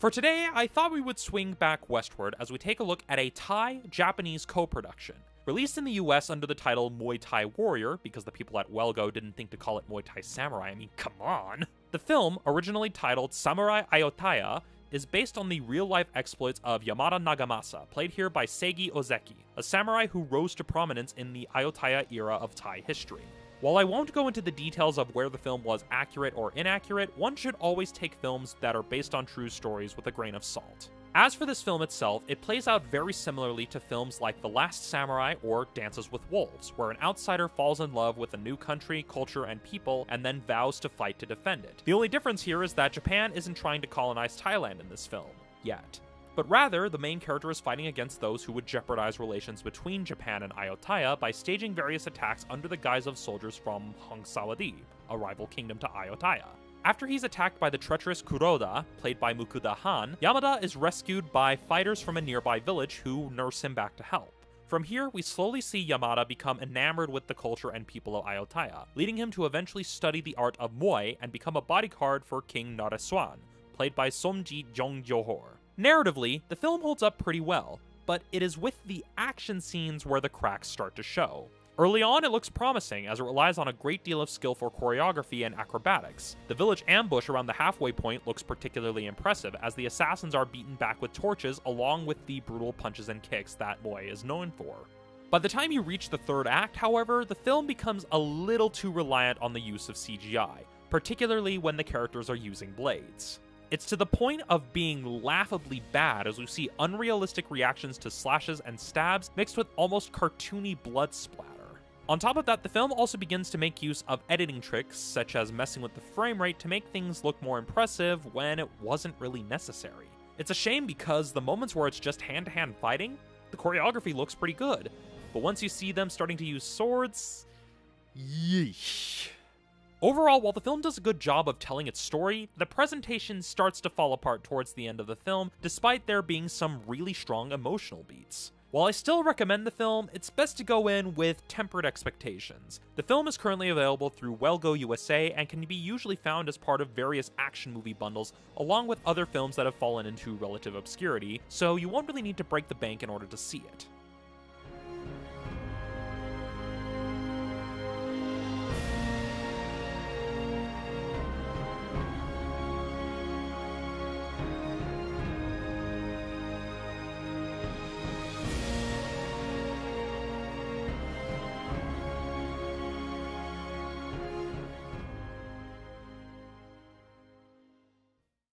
For today, I thought we would swing back westward as we take a look at a Thai Japanese co production. Released in the US under the title Muay Thai Warrior, because the people at Well Go didn't think to call it Muay Thai Samurai, I mean, come on. The film, originally titled Samurai Ayothaya, is based on the real life exploits of Yamada Nagamasa, played here by Seigi Ozeki, a samurai who rose to prominence in the Ayutthaya era of Thai history. While I won't go into the details of where the film was accurate or inaccurate, one should always take films that are based on true stories with a grain of salt. As for this film itself, it plays out very similarly to films like The Last Samurai or Dances with Wolves, where an outsider falls in love with a new country, culture, and people, and then vows to fight to defend it. The only difference here is that Japan isn't trying to colonize Thailand in this film, yet. But rather, the main character is fighting against those who would jeopardize relations between Japan and Ayutthaya by staging various attacks under the guise of soldiers from Hong Sawadi, a rival kingdom to Ayutthaya. After he's attacked by the treacherous Kuroda, played by Mukuda Han, Yamada is rescued by fighters from a nearby village who nurse him back to health. From here, we slowly see Yamada become enamored with the culture and people of Ayutthaya, leading him to eventually study the art of Muay and become a bodyguard for King Naresuan, played by Somji Jongjohor. Narratively, the film holds up pretty well, but it is with the action scenes where the cracks start to show. Early on, it looks promising, as it relies on a great deal of skill for choreography and acrobatics. The village ambush around the halfway point looks particularly impressive, as the assassins are beaten back with torches along with the brutal punches and kicks that Muay is known for. By the time you reach the third act, however, the film becomes a little too reliant on the use of CGI, particularly when the characters are using blades. It's to the point of being laughably bad as we see unrealistic reactions to slashes and stabs mixed with almost cartoony blood splatter. On top of that, the film also begins to make use of editing tricks, such as messing with the frame rate to make things look more impressive when it wasn't really necessary. It's a shame because the moments where it's just hand to hand fighting, the choreography looks pretty good. But once you see them starting to use swords, yeesh. Overall, while the film does a good job of telling its story, the presentation starts to fall apart towards the end of the film, despite there being some really strong emotional beats. While I still recommend the film, it's best to go in with tempered expectations. The film is currently available through Well Go USA and can be usually found as part of various action movie bundles, along with other films that have fallen into relative obscurity, so you won't really need to break the bank in order to see it.